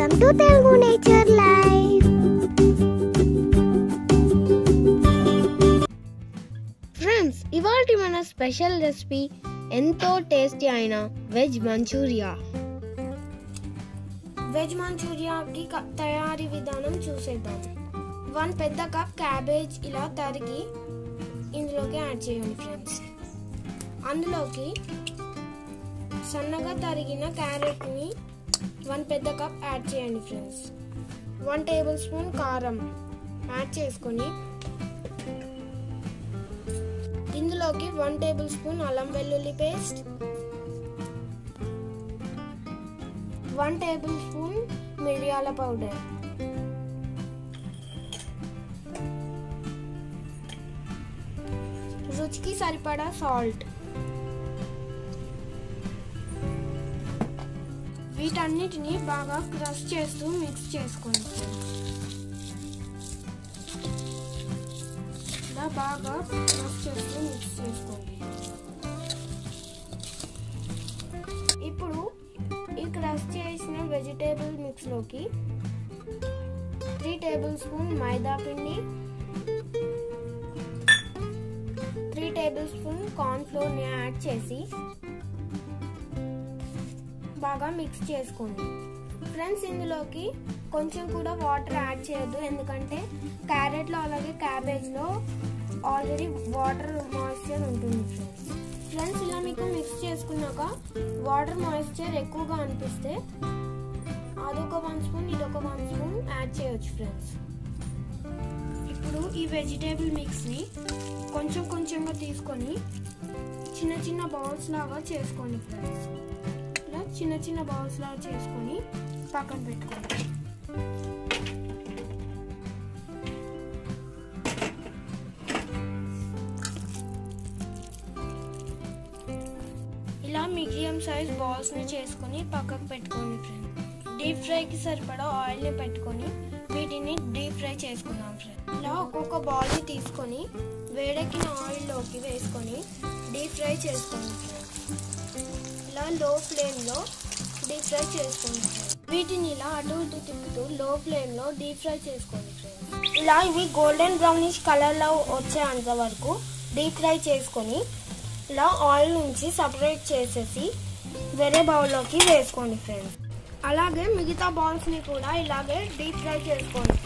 Welcome to Telugu nature life friends ఇవాళ మన special recipe ఎంతో టేస్టీ అయిన వెజ్ మంచూరియా. వెజ్ మంచూరియాకి తయారీ విధానం చూసేద్దాం. వన్ పెద్ద కప్ క్యాబేజ్ ఇలా తరిగి ఇందులోకి యాడ్ చేయండి ఫ్రెండ్స్. అందులోకి సన్నగా తరిగిన క్యారెట్ని వన్ పెద్ద కప్ యాడ్ చేయండి ఫ్రెండ్స్. వన్ టేబుల్ స్పూన్ కారం యాడ్ చేసుకొని ఇందులోకి వన్ టేబుల్ స్పూన్ అల్లం వెల్లుల్లి పేస్ట్ వన్ టేబుల్ స్పూన్ మిరియాల పౌడర్. రుచికి సరిపడా సాల్ట్. వీటన్నిటిని బాగా క్రష్ చేస్తూ మిక్స్ చేసుకోండి. ఇలా బాగా క్రష్ చేస్తూ మిక్స్ చేసుకోండి. ఇప్పుడు ఈ క్రష్ చేసిన వెజిటేబుల్ మిక్స్లోకి త్రీ టేబుల్ స్పూన్ మైదా పిండి త్రీ టేబుల్ స్పూన్ కార్న్ ఫ్లోర్ని యాడ్ చేసి బాగా మిక్స్ చేసుకోండి ఫ్రెండ్స్ ఇందులోకి కొంచెం కూడా వాటర్ యాడ్ చేయొద్దు. ఎందుకంటే క్యారెట్లో అలాగే క్యాబేజ్లో ఆల్రెడీ వాటర్ మాయిశ్చర్ ఉంటుంది ఫ్రెండ్స్ ఇలా మీకు మిక్స్ చేసుకున్నాక వాటర్ మాయిశ్చర్ ఎక్కువగా అనిపిస్తే అదొక వన్ స్పూన్ ఇదొక వన్ స్పూన్ యాడ్ చేయొచ్చు ఫ్రెండ్స్ ఇప్పుడు ఈ వెజిటేబుల్ మిక్స్ని కొంచెం కొంచెంగా తీసుకొని చిన్న చిన్న బౌల్స్ లాగా చేసుకోండి ఫ్రెండ్స్ ఇలా చిన్న చిన్న బౌల్స్ లాగా చేసుకొని పక్కన పెట్టుకోండి ఇలా మీడియం సైజ్ బాల్స్ని చేసుకొని పక్కకు పెట్టుకోండి ఫ్రెండ్ డీప్ ఫ్రైకి సరిపడా ఆయిల్ని పెట్టుకొని వీటిని డీప్ ఫ్రై చేసుకుందాం ఫ్రెండ్ ఇలా ఒక్కొక్క బాల్ని తీసుకొని వేడెక్కిన ఆయిల్లోకి వేసుకొని డీప్ ఫ్రై చేసుకోండి ఇలా లో ఫ్లేమ్లో డీప్ ఫ్రై చేసుకోండి వీటిని ఇలా అటు ఇటు తిప్పుతూ లో ఫ్లేమ్లో డీప్ ఫ్రై చేసుకోండి ఫ్రెండ్ ఇలా ఇవి గోల్డెన్ బ్రౌనిష్ కలర్లో వచ్చే వచ్చేంత వరకు డీప్ ఫ్రై చేసుకొని ఇలా ఆయిల్ నుంచి సపరేట్ చేసేసి వేరే బౌల్లోకి వేసుకోండి ఫ్రెండ్స్ అలాగే మిగతా బౌల్స్ని కూడా ఇలాగే డీప్ ఫ్రై చేసుకోండి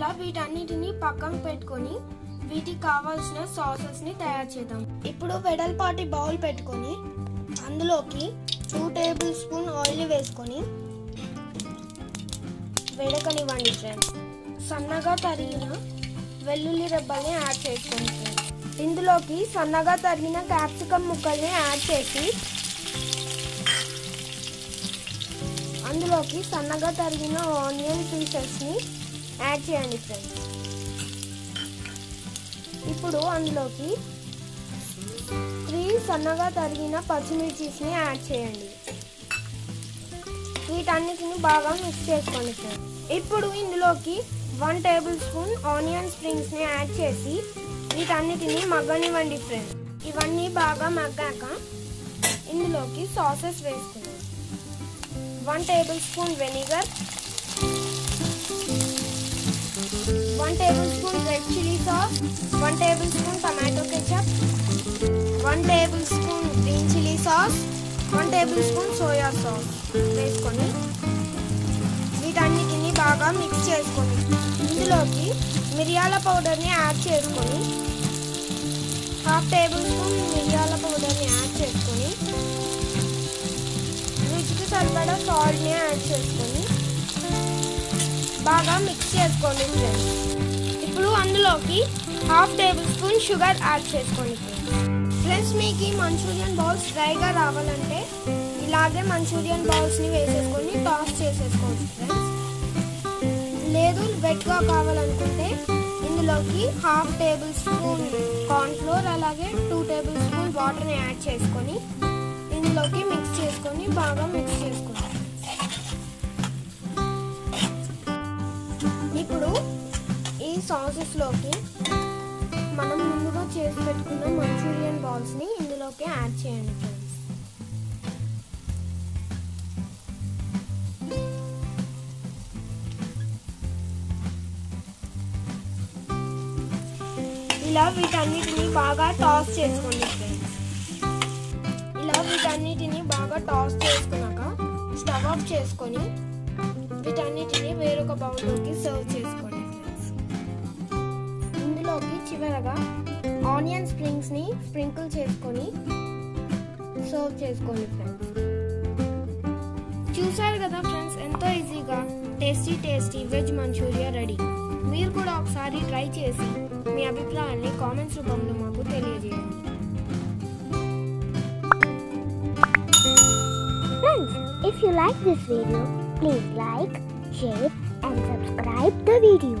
ఇలా వీటన్నిటిని పక్కన పెట్టుకొని వీటికి కావాల్సిన సాసెస్ని తయారు చేద్దాం. ఇప్పుడు వెడల్పాటి బౌల్ పెట్టుకొని అందులోకి టూ టేబుల్ స్పూన్ ఆయిల్ వేసుకొని వేడకనివ్వండి ఫ్రెండ్స్ సన్నగా తరిగిన వెల్లుల్లి రెబ్బల్ని యాడ్ చేసుకోండి ఫ్రెండ్స్ ఇందులోకి సన్నగా తరిగిన క్యాప్సికమ్ ముక్కల్ని యాడ్ చేసి అందులోకి సన్నగా తరిగిన ఆనియన్ పీసెస్ని యాడ్ చేయండి ఫ్రెండ్స్ ఇప్పుడు అందులోకి త్రీ సన్నగా తరిగిన పచ్చిమిర్చిస్ని యాడ్ చేయండి. వీటన్నిటిని బాగా మిక్స్ చేసుకోండి ఫ్రెండ్స్ ఇప్పుడు ఇందులోకి వన్ టేబుల్ స్పూన్ ఆనియన్ స్ప్రింగ్స్ని యాడ్ చేసి వీటన్నిటిని మగ్గనివ్వండి ఫ్రెండ్స్ ఇవన్నీ బాగా మగ్గాక ఇందులోకి సాసెస్ వేసుకుందాం. One tablespoon vinegar one tablespoon red chilli sauce one tablespoon tomato ketchup one tablespoon green chilli sauce one tablespoon soya sauce వేసుకొని వీటన్నిటిని బాగా మిక్స్ చేసుకొని ఇందులోకి మిరియాల పౌడర్ని యాడ్ చేసుకొని హాఫ్ టేబుల్ స్పూన్ మిరియాల పౌడర్ని యాడ్ చేసుకొని రుచికి సరిపడా సాల్ట్ని యాడ్ చేసుకొని బాగా మిక్స్ చేసుకోండి ఫ్రెండ్స్ ఇప్పుడు అందులోకి half tablespoon sugar add చేసుకోండి. ఫ్రెండ్స్ మీకు ఈ మంచూరియన్ బౌల్స్ డ్రైగా రావాలంటే ఇలాగే మంచూరియన్ బౌల్స్ని వేసేసుకొని టాస్ చేసేసుకోండి ఫ్రెండ్స్ లేదు వెట్గా కావాలనుకుంటే ఇందులోకి half tablespoon cornflour అలాగే టూ టేబుల్ స్పూన్ వాటర్ని యాడ్ చేసుకొని ఇందులోకి మిక్స్ చేసుకొని బాగా మిక్స్ చేసుకోండి. ఈ సాసెస్లోకి మనం ముందుగా చేసి పెట్టుకున్న మంచూరియన్ బాల్స్ని ఇందులోకి యాడ్ చేయండి ఫ్రెండ్స్. ఇలా వీటన్నిటిని బాగా టాస్ చేసుకోండి ఫ్రెండ్స్. ఇలా వీటన్నిటిని బాగా టాస్ చేసుకున్నాక స్టవ్ ఆఫ్ చేసుకొని వీటన్నిటిని వేరొక బౌల్లోకి సర్వ్ చేసుకోండి. దీంట్లోకి చివరగా ఆనియన్ స్ప్రింగ్స్ని స్ప్రింకిల్ చేసుకొని సర్వ్ చేసుకోండి ఫ్రెండ్స్. చూసారు కదా ఫ్రెండ్స్ ఎంతో ఈజీగా tasty tasty veg Manchuria ready. మీరు కూడా ఒకసారి ట్రై చేసి మీ అభిప్రాయాన్ని కామెంట్స్ రూపంలో మాకు తెలియజేయండి. Friends, if you like this video, please like, share and subscribe the video.